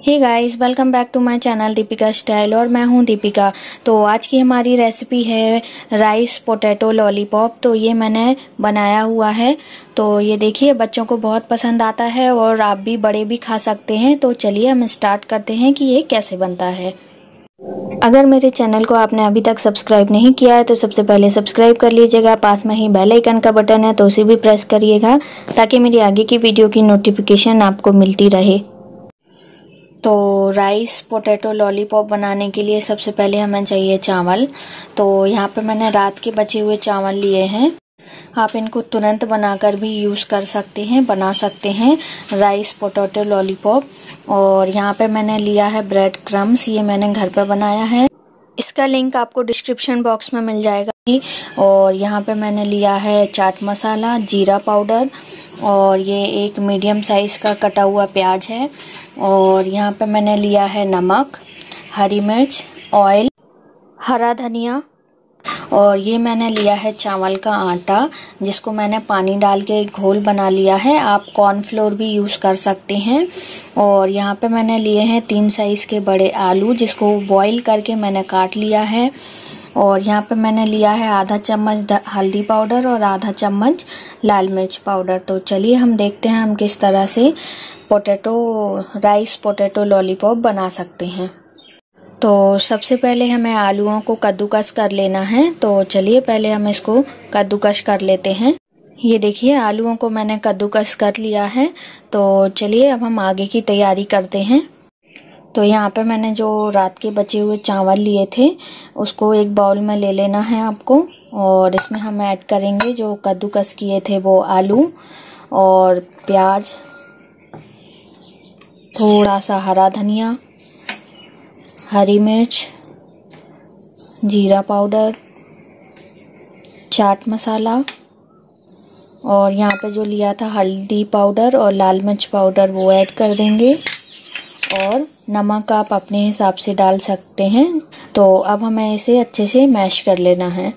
Hey guys welcome back to my channel Deepika style और मैं हूँ दीपिका। तो आज की हमारी रेसिपी है राइस पोटैटो लॉलीपॉप तो ये मैंने बनाया हुआ है। तो ये देखिए, बच्चों को बहुत पसंद आता है और आप भी बड़े भी खा सकते हैं। तो चलिए हम स्टार्ट करते हैं कि ये कैसे बनता है। अगर मेरे चैनल को आपने अभी तक सब्सक्राइब नहीं किया है तो सबसे पहले सब्सक्राइब कर लीजिएगा। पास में ही बेल आइकन का बटन है तो उसे भी प्रेस करिएगा, ताकि मेरी आगे की वीडियो की नोटिफिकेशन आपको मिलती रहे। तो राइस पोटैटो लॉलीपॉप बनाने के लिए सबसे पहले हमें चाहिए चावल। तो यहाँ पर मैंने रात के बचे हुए चावल लिए हैं। आप इनको तुरंत बनाकर भी यूज़ कर सकते हैं, बना सकते हैं। राइस पोटैटो लॉलीपॉप और यहाँ पे मैंने लिया है ब्रेड क्रम्स ये मैंने घर पर बनाया है। इसका लिंक आपको डिस्क्रिप्शन बॉक्स में मिल जाएगा। और यहाँ पे मैंने लिया है चाट मसाला, जीरा पाउडर, और ये एक मीडियम साइज़ का कटा हुआ प्याज है। और यहाँ पे मैंने लिया है नमक, हरी मिर्च, ऑयल, हरा धनिया और ये मैंने लिया है चावल का आटा, जिसको मैंने पानी डाल के एक घोल बना लिया है। आप कॉर्नफ्लोर भी यूज़ कर सकते हैं। और यहाँ पे मैंने लिए हैं तीन साइज़ के बड़े आलू, जिसको बॉईल करके मैंने काट लिया है। और यहाँ पे मैंने लिया है आधा चम्मच हल्दी पाउडर और आधा चम्मच लाल मिर्च पाउडर तो चलिए हम देखते हैं हम किस तरह से पोटैटो राइस पोटैटो लॉलीपॉप बना सकते हैं। तो सबसे पहले हमें आलूओं को कद्दूकस कर लेना है। तो चलिए पहले हम इसको कद्दूकस कर लेते हैं। ये देखिए, आलूओं को मैंने कद्दूकस कर लिया है। तो चलिए अब हम आगे की तैयारी करते हैं। तो यहाँ पे मैंने जो रात के बचे हुए चावल लिए थे, उसको एक बाउल में ले लेना है आपको। और इसमें हम ऐड करेंगे जो कद्दूकस किए थे, वो आलू और प्याज, थोड़ा सा हरा धनिया हरी मिर्च, जीरा पाउडर, चाट मसाला और यहाँ पे जो लिया था हल्दी पाउडर और लाल मिर्च पाउडर वो ऐड कर देंगे और नमक आप अपने हिसाब से डाल सकते हैं। तो अब हमें इसे अच्छे से मैश कर लेना है।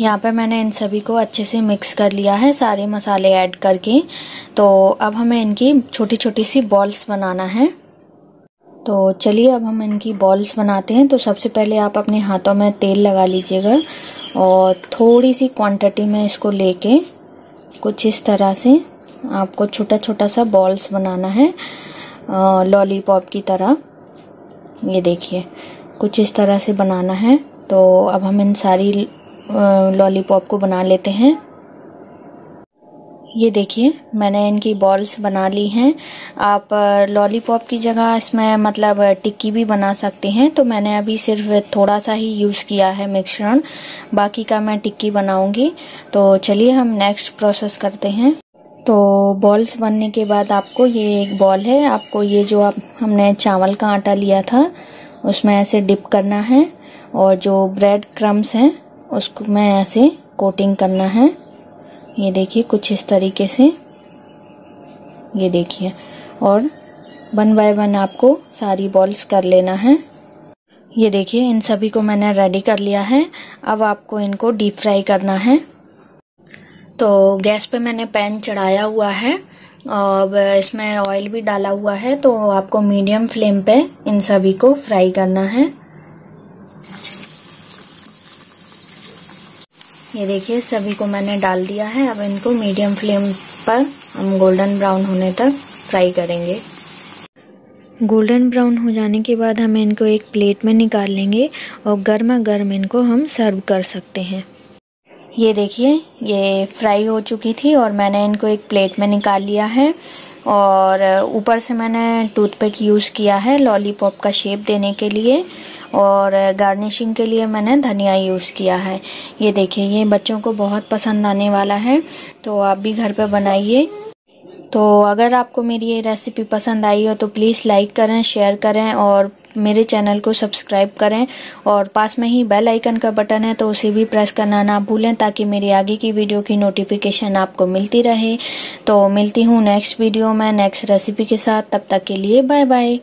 यहाँ पे मैंने इन सभी को अच्छे से मिक्स कर लिया है सारे मसाले ऐड करके। तो अब हमें इनकी छोटी छोटी सी बॉल्स बनाना है। तो चलिए, अब हम इनकी बॉल्स बनाते हैं। तो सबसे पहले आप अपने हाथों में तेल लगा लीजिएगा और थोड़ी सी क्वांटिटी में इसको लेके कुछ इस तरह से आपको छोटा छोटा सा बॉल्स बनाना है लॉलीपॉप की तरह। ये देखिए, कुछ इस तरह से बनाना है। तो अब हम इन सारी लॉलीपॉप को बना लेते हैं। ये देखिए, मैंने इनकी बॉल्स बना ली हैं। आप लॉलीपॉप की जगह इसमें मतलब टिक्की भी बना सकते हैं। तो मैंने अभी सिर्फ़ थोड़ा सा ही यूज़ किया है मिश्रण। बाकी का मैं टिक्की बनाऊँगी। तो चलिए हम नेक्स्ट प्रोसेस करते हैं। तो बॉल्स बनने के बाद आपको ये एक बॉल है। आपको ये जो आप, हमने चावल का आटा लिया था, उसमें ऐसे डिप करना है। और जो ब्रेड क्रम्स हैं उसमें ऐसे कोटिंग करना है। ये देखिए, कुछ इस तरीके से ये देखिए। और वन बाय वन आपको सारी बॉल्स कर लेना है। ये देखिए, इन सभी को मैंने रेडी कर लिया है। अब आपको इनको डीप फ्राई करना है। तो गैस पे मैंने पैन चढ़ाया हुआ है। और इसमें ऑयल भी डाला हुआ है तो आपको मीडियम फ्लेम पे इन सभी को फ्राई करना है। ये देखिए, सभी को मैंने डाल दिया है। अब इनको मीडियम फ्लेम पर हम गोल्डन ब्राउन होने तक फ्राई करेंगे। गोल्डन ब्राउन हो जाने के बाद हम इनको एक प्लेट में निकाल लेंगे और गर्मा गर्म इनको हम सर्व कर सकते हैं। ये देखिए, ये फ्राई हो चुकी थी और मैंने इनको एक प्लेट में निकाल लिया है। और ऊपर से मैंने टूथपिक यूज़ किया है लॉलीपॉप का शेप देने के लिए। और गार्निशिंग के लिए मैंने धनिया यूज़ किया है। ये देखिए, ये बच्चों को बहुत पसंद आने वाला है। तो आप भी घर पर बनाइए। तो अगर आपको मेरी ये रेसिपी पसंद आई हो तो प्लीज़ लाइक करें शेयर करें और मेरे चैनल को सब्सक्राइब करें। और पास में ही बेल आइकन का बटन है तो उसे भी प्रेस करना ना भूलें, ताकि मेरी आगे की वीडियो की नोटिफिकेशन आपको मिलती रहे। तो मिलती हूँ नेक्स्ट वीडियो में नेक्स्ट रेसिपी के साथ। तब तक के लिए बाय बाय